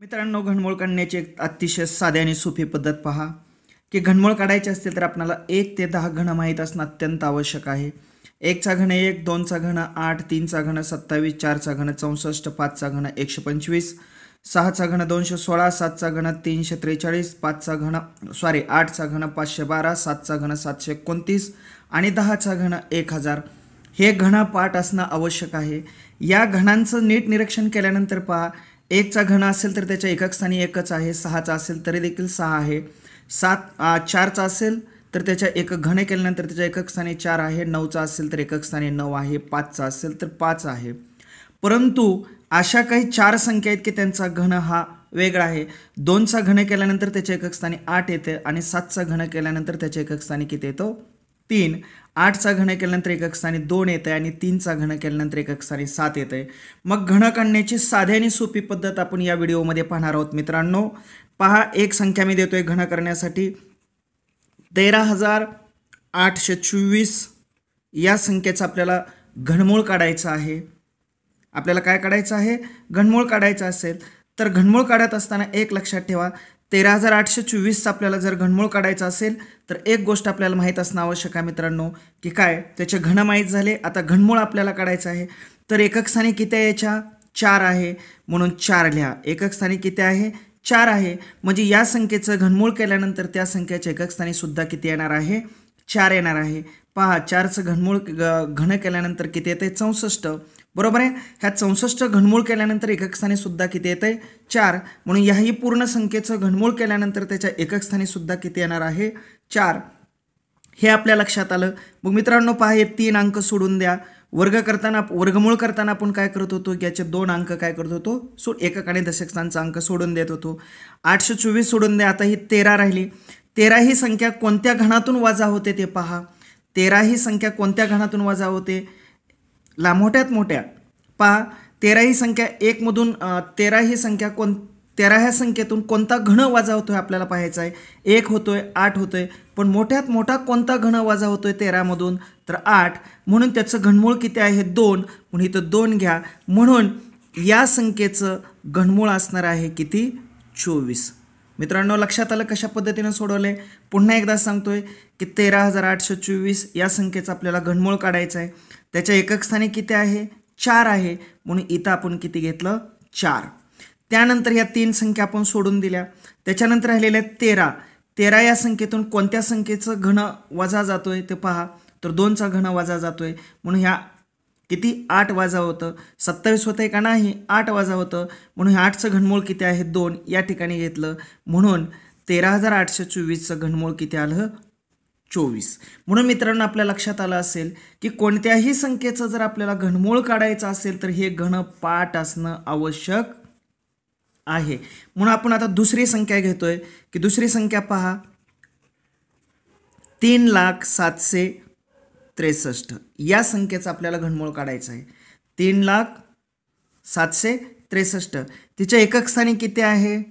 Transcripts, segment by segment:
मित्रांनो घनमोळ काढण्याची एक अतिशय साधी आणि सोपी पद्धत पहा. की घनमोळ काढायची असतील तर आपल्याला एक ते दहा घन माहीत असणं अत्यंत आवश्यक आहे. एकचा घन एक दोनचा घन आठ तीनचा घन सत्तावीस चारचा घन चौसष्ट पाचचा घन एकशे पंचवीस सहाचा घन दोनशे सोळा सातचा घन तीनशे त्रेचाळीस पाचचा घन सॉरी आठचा घन पाचशे बारा सातचा घन सातशे एकोणतीस आणि दहाचा घन एक हजार. हे घन पाठ असणं आवश्यक आहे. या घणांचं नीट निरीक्षण केल्यानंतर पहा एकचा घन असेल तर त्याच्या एकक स्थानी एकच आहे सहाचा असेल तरी देखील सहा आहे. सात चारचा असेल तर त्याच्या एक घन केल्यानंतर त्याच्या एकक स्थानी चार आहे नऊचा असेल तर एकक स्थानी नऊ आहे पाचचा असेल तर पाच आहे. परंतु अशा काही चार संख्या आहेत की त्यांचा घन हा वेगळा आहे. दोनचा घन केल्यानंतर त्याच्या एकक स्थानी आठ येते आणि सातचा घन केल्यानंतर त्याच्या एकक स्थानी किती येतो? तीन आठचा घन केल्यानंतर एकक स्थानी दोन आहे आणि तीनचा घन केल्यानंतर एकक स्थानी सात आहे मग घन काढण्याची साधी आणि सोपी पद्धत आपण या व्हिडिओमध्ये पाहणार आहोत मित्रांनो. पहा एक संख्या मी देतो आहे घन करण्यासाठी. तेरा हजार आठशे चोवीस या संख्येचं आपल्याला घनमूळ काढायचं आहे. आपल्याला काय काढायचं आहे? घनमूळ काढायचं असेल. तर घनमूळ काढत असताना एक लक्षात ठेवा तेरा हजार आठशे चोवीसचा आपल्याला जर घनमूळ काढायचं असेल तर एक गोष्ट आपल्याला माहीत असणं आवश्यक आहे मित्रांनो की काय? त्याचे घन माहीत झाले आता घनमूळ आपल्याला काढायचं आहे. तर एकक स्थानी किती आहे याच्या? चार आहे. म्हणून चार लिहा. एकक स्थानी किती आहे? चार आहे. म्हणजे या संख्येचं घनमूळ केल्यानंतर त्या संख्येच्या एकक स्थानी सुद्धा किती येणार आहे? चार येणार आहे. पहा चारचं घनमूळ ग- घन केल्यानंतर किती येते चौसष्ट. बरोबर आहे? ह्या चौसष्ट घनमूळ केल्यानंतर एकक स्थानी सुद्धा किती येते चार. म्हणून याही पूर्ण संख्येचं घनमूळ केल्यानंतर त्याच्या एकक स्थानी सुद्धा किती येणार आहे? चार. हे आपल्या लक्षात आलं. मग मित्रांनो पहा हे तीन अंक सोडून द्या. वर्ग करताना वर्गमूळ करताना आपण काय करत होतो? की याचे दोन अंक काय करत होतो? सो एकक आणि दशकस्थांचा अंक सोडून देत होतो. आठशे चोवीस सोडून द्या. आता ही तेरा राहिली. तेरा ही संख्या कोणत्या घणातून वजा होते ते पहा. तेरा ही संख्या कोणत्या घणातून वजा होते? ला मोठ्यात मोठ्या. पहा तेरा ही संख्या एकमधून तेरा ही संख्या कोण तेरा ह्या संख्येतून कोणता घन वजा आहे आपल्याला पाहायचा आहे? एक होतो आहे आठ होतो आहे पण मोठ्यात मोठा कोणता घन वजा आहे तेरामधून तर आठ. म्हणून त्याचं घनमूळ किती आहे? दोन. म्हणून इथं दोन घ्या. म्हणून या संख्येचं घनमूळ असणार आहे किती? चोवीस. मित्रांनो लक्षात आलं कशा पद्धतीनं सोडवलंय? पुन्हा एकदा सांगतोय की तेरा हजार आठशे चोवीस या संख्येचं आपल्याला घनमूळ काढायचं आहे त्याच्या एकक स्थानी किती आहे? चार आहे. म्हणून इथं आपण किती घेतलं? चार. त्यानंतर या तीन संख्या आपण सोडून दिल्या. त्याच्यानंतर राहिलेल्या तेरा. तेरा या संख्येतून कोणत्या संख्येचं घन वजा जातोय ते पहा. तर दोनचा घन वजा जातोय. म्हणून ह्या किती आठ वाजा होतं? सत्तावीस होतं आहे का नाही? आठ वाजा होतं. म्हणून हे आठचं घनमूळ किती आहे? दोन. या ठिकाणी घेतलं. म्हणून तेरा हजार आठशे चोवीसचं घनमूळ किती आलं? चोवीस. म्हणून मित्रांनो आपल्या लक्षात आलं असेल की कोणत्याही संख्येचं जर आपल्याला घनमूळ काढायचं असेल तर हे घन पाठ असणं आवश्यक आहे. म्हणून आपण आता दुसरी संख्या घेतोय. की दुसरी संख्या पहा. तीन लाख सातशे त्रेसष्ट. या संख्येचं आपल्याला घनमूळ काढायचं आहे. तीन लाख सातशे त्रेसष्ट. तिच्या एकक स्थानी किती आहे?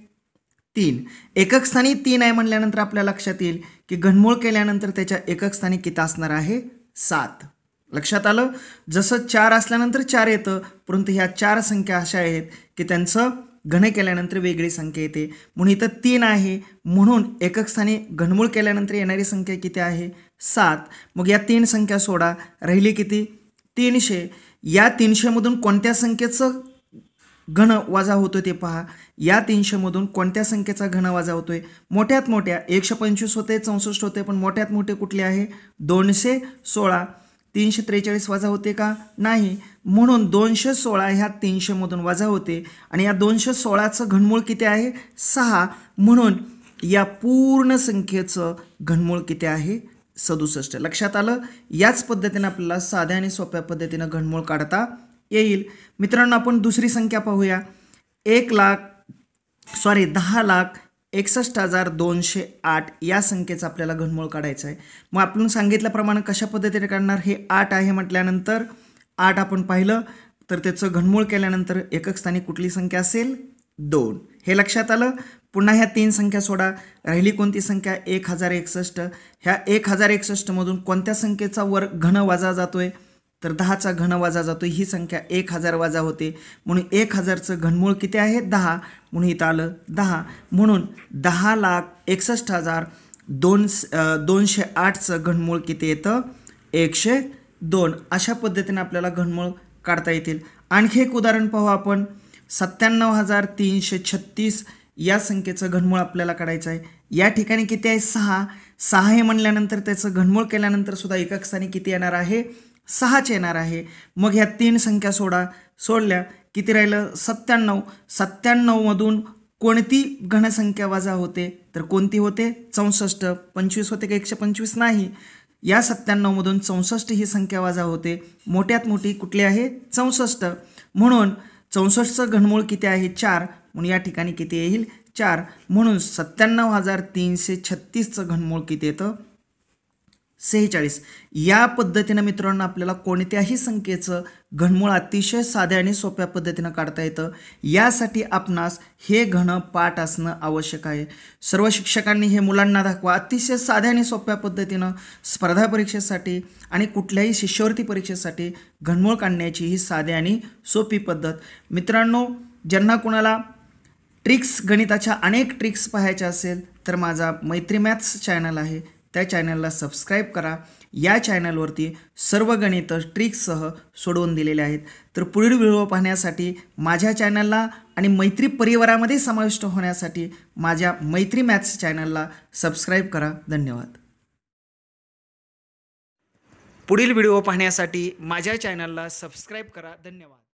तीन. एकक स्थानी तीन आहे म्हणल्यानंतर आपल्या लक्षात येईल की घनमूळ केल्यानंतर त्याच्या एकक स्थानी किती असणार आहे? सात. लक्षात आलं? जसं चार असल्यानंतर चार येतं परंतु ह्या चार संख्या अशा आहेत की त्यांचं घन केल्यानंतर वेगळी संख्या येते. म्हणून इथं तीन आहे. म्हणून एकक स्थानी घनमूळ केल्यानंतर येणारी संख्या किती आहे? सात. मग या तीन संख्या सोडा. राहिली किती? तीनशे. या तीनशेमधून कोणत्या संख्येचं घन वाजा होतो ते पहा. या तीनशेमधून कोणत्या संख्येचा घन वाजा होतोय? मोठ्यात मोठ्या. एकशे पंचवीस होते चौसष्ट होते पण मोठ्यात मोठे कुठले आहे? दोनशे सोळा. तीनशे त्रेचाळीस वजा होते का? नाही. म्हणून दोनशे सोळा ह्या तीनशेमधून वजा होते. आणि या दोनशे सोळाचं घनमूळ किती आहे? सहा. म्हणून या पूर्ण संख्येचं घनमूळ किती आहे? सदुसष्ट. लक्षात आलं? याच पद्धतीने आपल्याला साध्या आणि सोप्या पद्धतीनं घनमूळ काढता येईल. मित्रांनो आपण दुसरी संख्या पाहूया. एक लाख सॉरी दहा लाख एकसष्ट हजार दोनशे आठ या संख्येचा आपल्याला घनमूळ काढायचं आहे मग आपण सांगितल्याप्रमाणे कशा पद्धतीने काढणार? हे आठ आहे म्हटल्यानंतर आठ आपण पाहिलं तर त्याचं घनमूळ केल्यानंतर एकक स्थानी कुठली संख्या असेल? दोन. हे लक्षात आलं? पुन्हा ह्या तीन संख्या सोडा. राहिली कोणती संख्या? एक हजार एकसष्ट. ह्या एक हजार एकसष्टमधून कोणत्या संख्येचा वर घन वजा आहे तर दहाचा घन वजा जातो ही संख्या एक हजार वजा होते. म्हणून एक हजारचं घनमूळ किती आहे? दहा. म्हणून इथं आलं दहा. म्हणून दहा लाख एकसष्ट हजार दोन दोनशे आठचं घनमूळ किती येतं? एकशे दोन. अशा पद्धतीने आपल्याला घनमूळ काढता येतील. आणखी एक उदाहरण पाहू आपण. सत्त्याण्णव हजार तीनशे छत्तीस या संख्येचं घनमूळ आपल्याला काढायचं आहे. या ठिकाणी किती आहे? सहा. सहा हे म्हणल्यानंतर त्याचं घनमूळ केल्यानंतर सुद्धा एकक स्थानी किती येणार आहे? सहाच येणार आहे. मग ह्या तीन संख्या सोडा सोडल्या किती राहिलं? सत्त्याण्णव. सत्त्याण्णवमधून कोणती घनसंख्या वजा होते? तर कोणती होते? चौसष्ट. पंचवीस होते का? एकशे पंचवीस नाही. या सत्त्याण्णवमधून चौसष्ट ही संख्या वजा होते. मोठ्यात मोठी कुठली आहे? चौसष्ट. म्हणून चौसष्टचं घनमूळ किती आहे? चार. म्हणून या ठिकाणी किती येईल? चार. म्हणून सत्त्याण्णव हजार तीनशे छत्तीसचं घनमूळ किती येतं? सेहेचाळीस. या पद्धतीनं मित्रांनो आपल्याला कोणत्याही संख्येचं घनमूळ अतिशय साध्या आणि सोप्या पद्धतीनं काढता येतं. यासाठी आपणास हे घन पाठ असणं आवश्यक आहे. सर्व शिक्षकांनी हे मुलांना दाखवा. अतिशय साध्या आणि सोप्या पद्धतीनं स्पर्धा परीक्षेसाठी आणि कुठल्याही शिष्यवृत्ती परीक्षेसाठी घनमूळ काढण्याची ही साधी आणि सोपी पद्धत. मित्रांनो ज्यांना कुणाला ट्रिक्स गणिताच्या अनेक ट्रिक्स पाहायच्या असेल तर माझा मैत्री मॅथ्स चॅनल आहे. त्या चॅनलला सबस्क्राईब करा. या चॅनलवरती सर्व गणित ट्रिक्ससह सोडवून दिलेले आहेत. तर पुढील व्हिडिओ पाहण्यासाठी माझ्या चॅनलला आणि मैत्री परिवारामध्ये समाविष्ट होण्यासाठी माझ्या मैत्री मॅथ्स चॅनलला सबस्क्राईब करा. धन्यवाद. पुढील व्हिडिओ पाहण्यासाठी माझ्या चॅनलला सबस्क्राईब करा. धन्यवाद.